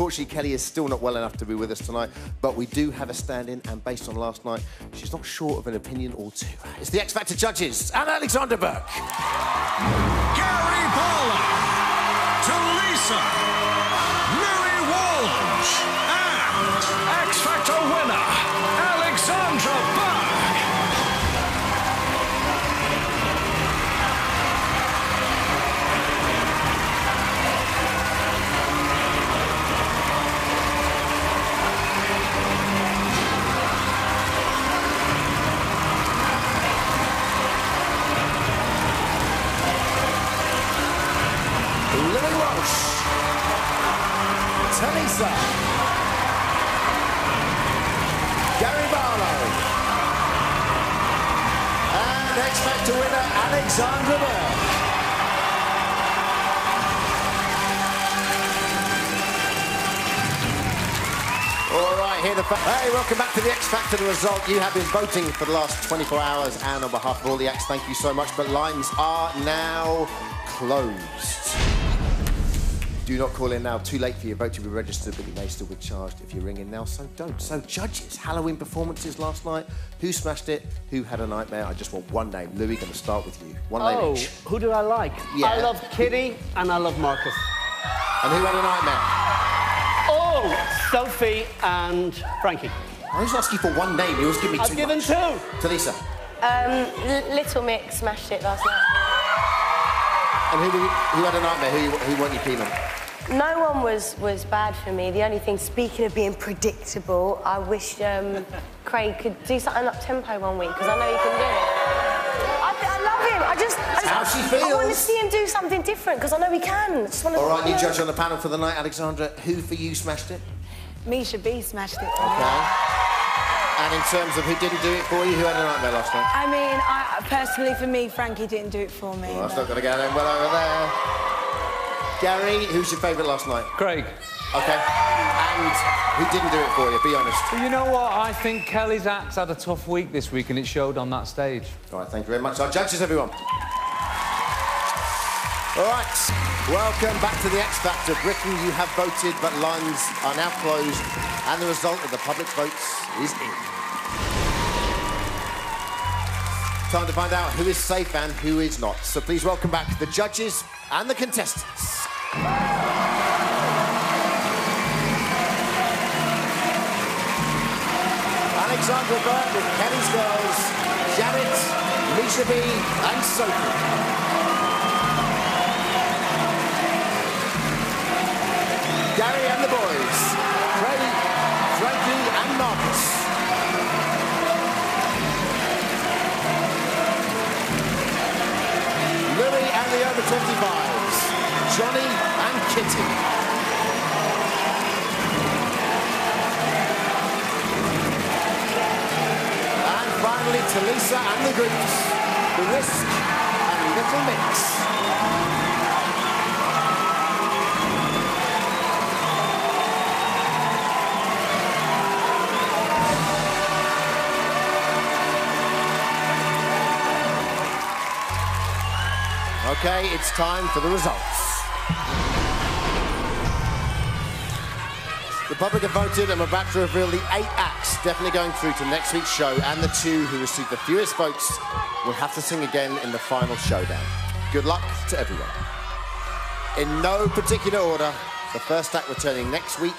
Unfortunately, Kelly is still not well enough to be with us tonight, but we do have a stand-in, and based on last night, she's not short of an opinion or two. It's the X Factor judges, and Alexandra Burke. Gary Barlow, Tulisa, Louis Walsh, Tulisa. Gary Barlow. And X Factor winner, Alexandra Burke. All right, here the hey, welcome back to the X Factor. The result you have been voting for the last 24 hours, and on behalf of all the X, thank you so much. But lines are now closed. Do not call in now. Too late for your vote to be registered, but you may still be charged if you ring in now. So don't. So judges, Halloween performances last night. Who smashed it? Who had a nightmare? I just want one name. Louis, going to start with you. One name Oh, each. who do I like? Yeah. I love Kitty and I love Marcus. And who had a nightmare? Oh, Sophie and Frankie. I was asking for one name. You always give me two. I've given much. two. Tulisa. Um, Little Mix smashed it last night. And who, who had a nightmare? Who, who weren't you keen on? No one was, was bad for me. The only thing, speaking of being predictable, I wish um, Craig could do something up tempo one week because I know he can do it. I, I love him. I just, I, just, how she I want to see him do something different because I know he can. I just want to, All right, new judge on the panel for the night, Alexandra. Who for you smashed it? Misha B smashed it for me. Okay. And in terms of who didn't do it for you, who had a nightmare last night? I mean, I, personally, for me, Frankie didn't do it for me. Well, that's not going to go down well over there. Gary, who's your favourite last night? Craig. Okay. And who didn't do it for you? Be honest. Well, you know what? I think Kelly's act's had a tough week this week and it showed on that stage. All right, thank you very much. Our judges, everyone. All right, welcome back to the X Factor. Britain, you have voted, but lines are now closed, and the result of the public votes is in. Time to find out who is safe and who is not. So please welcome back the judges and the contestants. Alexandra Burke with Kelly's Girls, Janet, Misha B, and Sophie. Gary and the boys, Craig, Frankie, and Marcus. Louis and the over 25s, Johnny and Kitty. Tulisa and the groups, The Risk and Little Mix. Okay, it's time for the results. Public have voted and we're about to reveal the eight acts definitely going through to next week's show and the two who received the fewest votes will have to sing again in the final showdown. Good luck to everyone. In no particular order, the first act returning next week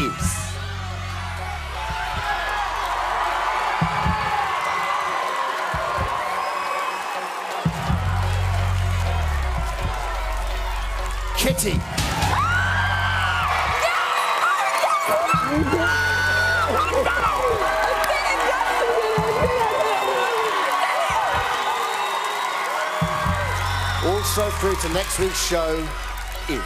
is... Kitty. Also through to next week's show is.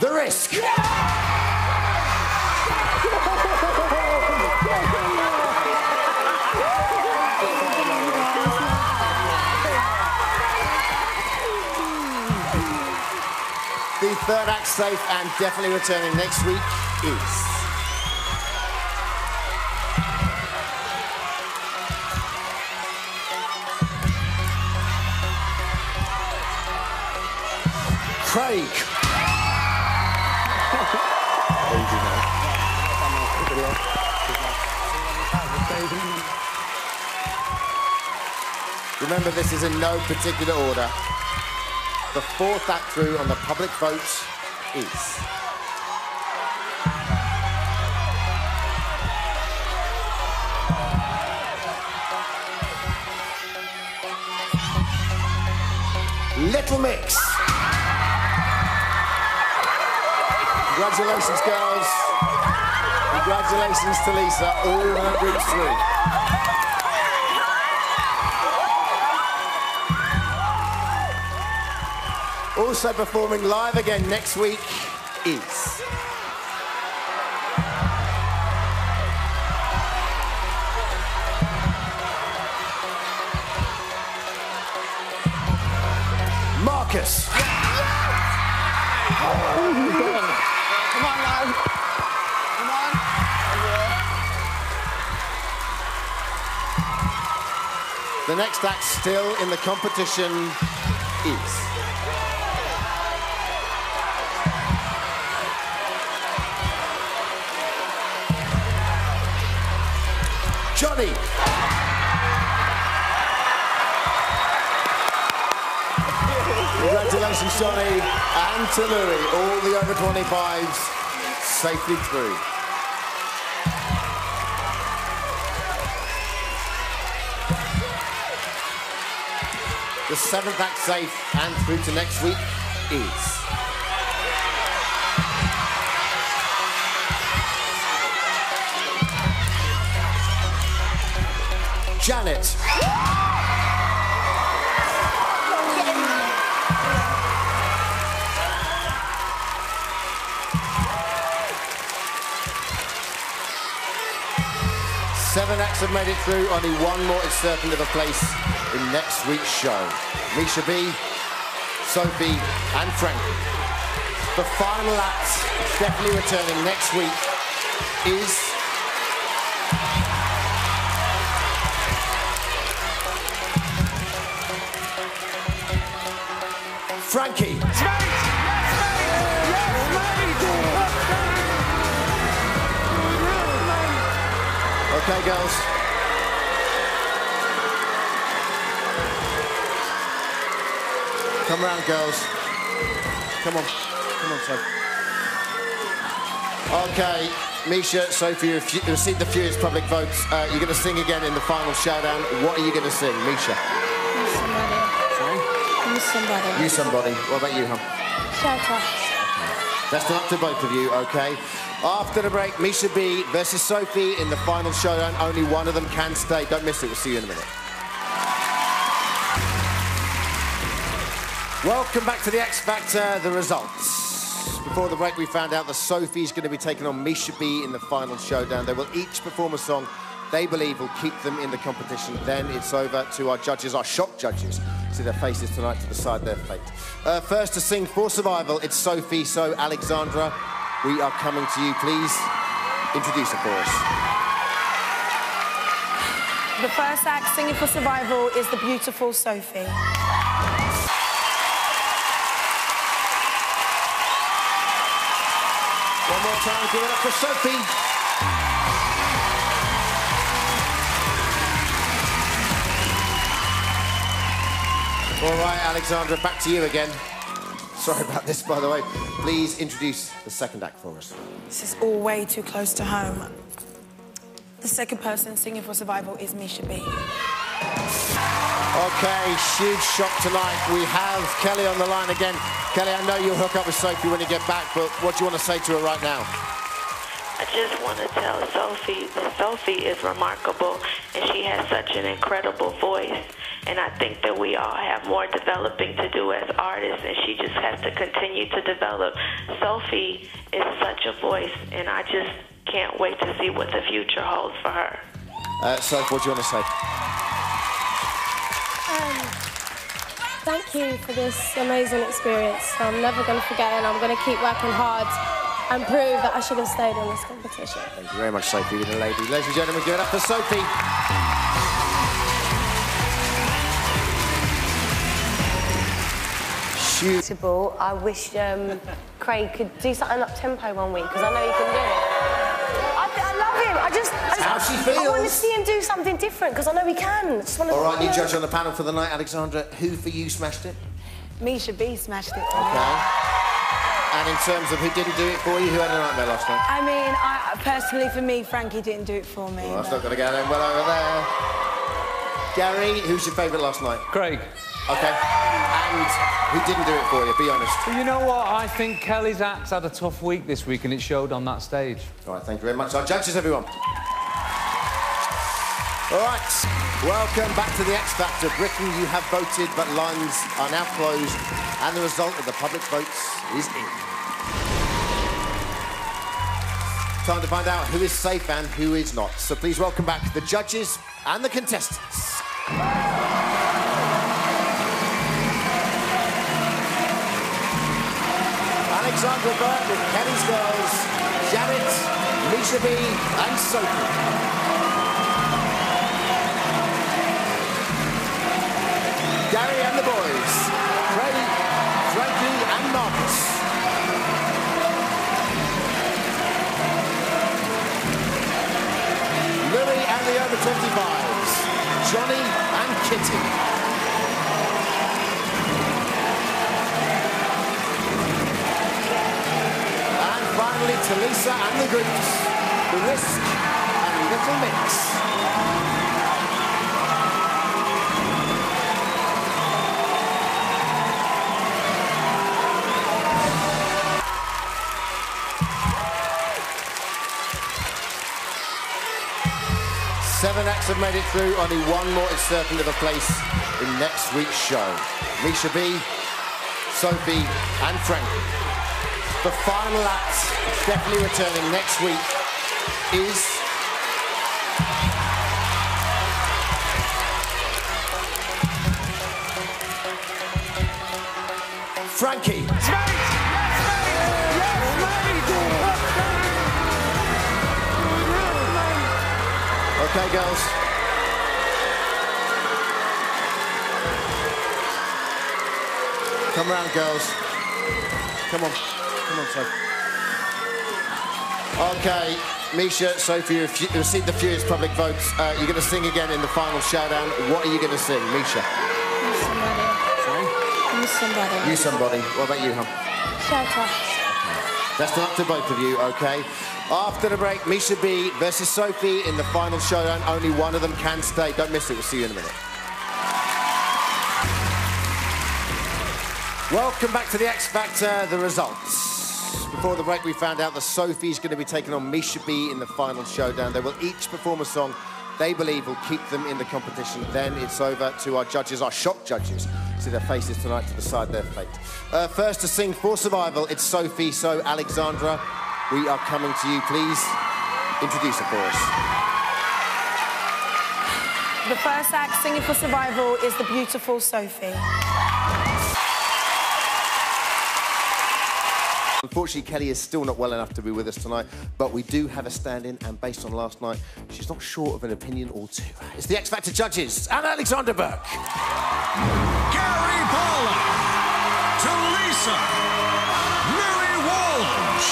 The Risk. The Third act safe and definitely returning next week is. Craig. Remember, this is in no particular order. The fourth act through on the public vote is. Little Mix. Congratulations, girls. Congratulations Tulisa. All her groups through. Also performing live again next week is. Marcus. The next act still in the competition is. Congratulations, Johnny, and to Louis. All the over 25s safely through. The seventh act safe and through to next week is. Janet. Seven acts have made it through. Only one more is certain of a place in next week's show. Misha B, Sophie, and Frankie. The final act, definitely returning next week, is Frankie. Okay, girls. Come around, girls. Come on. Come on, Sophie. Okay, Misha, Sophie, you you received the fewest public votes. Uh, you're going to sing again in the final showdown. What are you going to sing, Misha? Somebody. You somebody. What about you, hon? Shelter. Best of luck to both of you, okay? After the break, Misha B versus Sophie in the final showdown. Only one of them can stay. Don't miss it. We'll see you in a minute. Welcome back to the X Factor, the results. Before the break, we found out that Sophie's going to be taking on Misha B in the final showdown. They will each perform a song they believe will keep them in the competition. Then it's over to our judges, our shock judges. See their faces tonight to decide their fate. Uh, first to sing for survival, it's Sophie. So, Alexandra, we are coming to you. Please introduce her for us. The first act, Singing for Survival, is the beautiful Sophie. One more time, give it up for Sophie. All right, Alexandra, back to you again. Sorry about this, by the way. Please introduce the second act for us. This is all way too close to home. The second person singing for survival is Misha B. Okay, huge shock tonight. We have Kelly on the line again. Kelly, I know you'll hook up with Sophie when you get back, but what do you want to say to her right now? I just want to tell Sophie that Sophie is remarkable and she has such an incredible voice. And I think that we all have more developing to do as artists, and she just has to continue to develop. Sophie is such a voice, and I just can't wait to see what the future holds for her. Uh, Sophie, what do you want to say? Um, thank you for this amazing experience. I'm never going to forget it, and I'm going to keep working hard and prove that I should have stayed in this competition. Thank you very much, Sophie, the lady. Ladies and gentlemen, give it up for Sophie. you. I wish um, Craig could do something up tempo one week because I know he can do it. I, I love him. I just, I, just, How she I want to see him do something different because I know he can. Just All right, new you judge on the panel for the night, Alexandra. Who for you smashed it? Misha B smashed it. Okay. And in terms of who didn't do it for you, who had a nightmare last night? I mean, I, personally, for me, Frankie didn't do it for me. Well, that's not going to go down well over there. Gary, who's your favourite last night? Craig. Okay. And who didn't do it for you? Be honest. Well, you know what? I think Kelly's acts had a tough week this week and it showed on that stage. All right, thank you very much. Our judges, everyone. All right, welcome back to the X Factor. Britain, you have voted, but lines are now closed, and the result of the public votes is in. Time to find out who is safe and who is not. So please welcome back the judges and the contestants. Alexandra Burke with Kelly's Girls, Janet, Misha B, and Sophie. Boys, Freddie, Frankie, and Marcus. Louis and the over 25s, Johnny and Kitty. And finally, Tulisa and the groups, The Risk and Little Mix. Seven acts have made it through. Only one more is certain of a place in next week's show. Misha B, Sophie, and Frankie. The final act, definitely returning next week, is Frankie. Okay, girls. Come around, girls. Come on. Come on, Sophie. Okay, Misha, Sophie, you ref- received the fewest public votes. Uh, you're going to sing again in the final showdown. What are you going to sing, Misha? Somebody. Sorry? Miss somebody. You somebody. What about you, hon? Shelter. Best of luck to both of you, okay? After the break, Misha B versus Sophie in the final showdown. Only one of them can stay. Don't miss it. We'll see you in a minute. Welcome back to the X Factor, the results. Before the break, we found out that Sophie's going to be taking on Misha B in the final showdown. They will each perform a song they believe will keep them in the competition. Then it's over to our judges, our shock judges. To see their faces tonight to decide their fate. Uh, first to sing for survival, it's Sophie. So, Alexandra, we are coming to you. Please introduce her for us. The first act singing for survival is the beautiful Sophie. Unfortunately, Kelly is still not well enough to be with us tonight, but we do have a stand-in, and based on last night, she's not short of an opinion or two. It's the X Factor judges, and Alexandra Burke. Gary Barlow, Tulisa, Mary Walsh,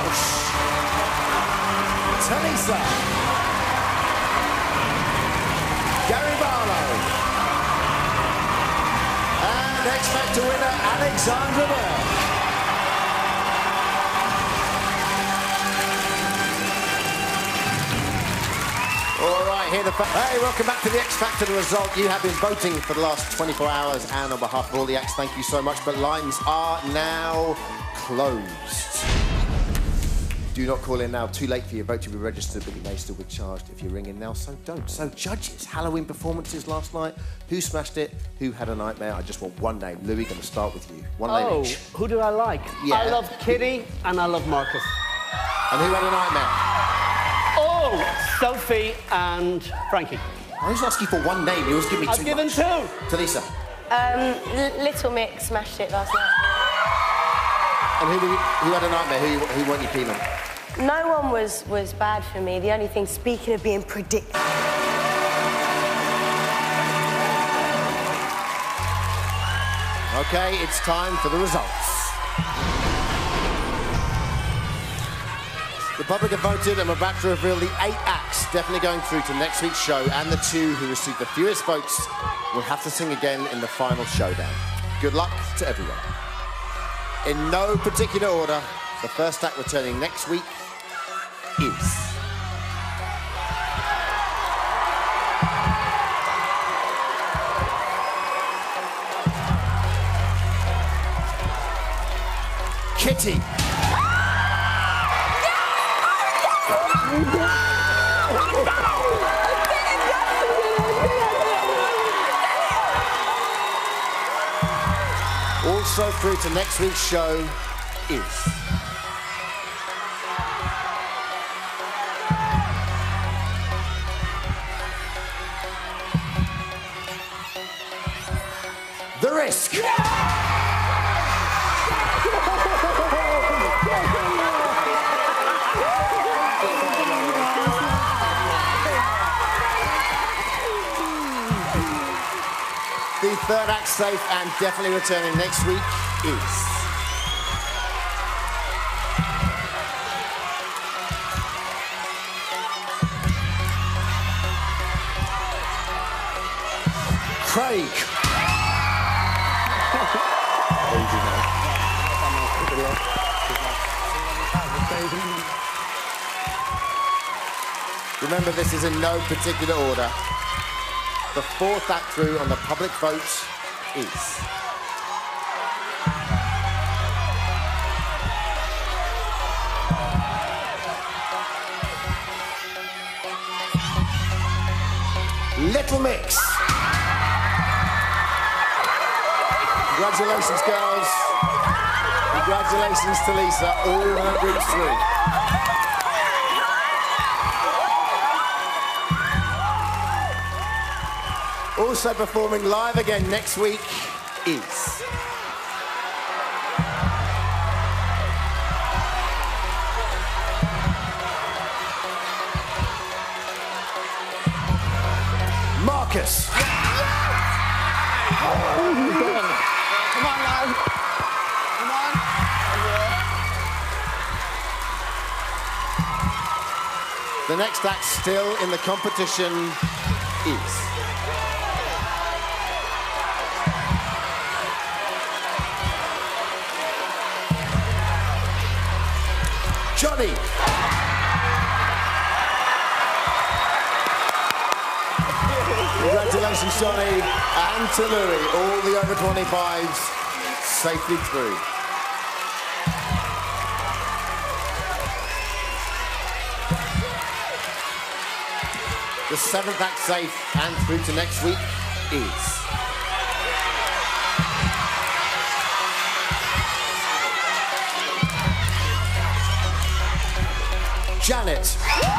Walsh. Tulisa. Gary Barlow. And X Factor winner, Alexandra Burke. All right, here the hey, welcome back to the X Factor. The result you have been voting for the last 24 hours, and on behalf of all the X, thank you so much. But lines are now closed. Do not call in now. Too late for your vote to be registered, but you may still be charged if you ring in now. So don't. So judges, Halloween performances last night. Who smashed it? Who had a nightmare? I just want one name. Louis, going to start with you. One Oh, name each. who do I like? Yeah. I love Kitty and I love Marcus. And who had a nightmare? Oh, Sophie and Frankie. I was asking for one name. You always give me 2 I've given much. two. Tulisa. Um, Little Mix smashed it last night. And who, who, who had a nightmare? Who, who weren't you keen on? No one was, was bad for me. The only thing, speaking of being predictable, Okay, it's time for the results. The public have voted and we're about to reveal the eight acts definitely going through to next week's show and the two who received the fewest votes will have to sing again in the final showdown. Good luck to everyone. In no particular order, the first act returning next week is... Kitty. Also through to next week's show is. Third act safe and definitely returning next week is. Craig. Remember, this is in no particular order. The fourth act through on the public vote is. Little Mix. Congratulations, girls. Congratulations Tulisa. All her groups through. Also performing live again next week is. Marcus. Come on. Come on. The next act still in the competition is. Congratulations, Johnny, and to Louis, all the over 25s safely through. The seventh act safe and through to next week is. Janet.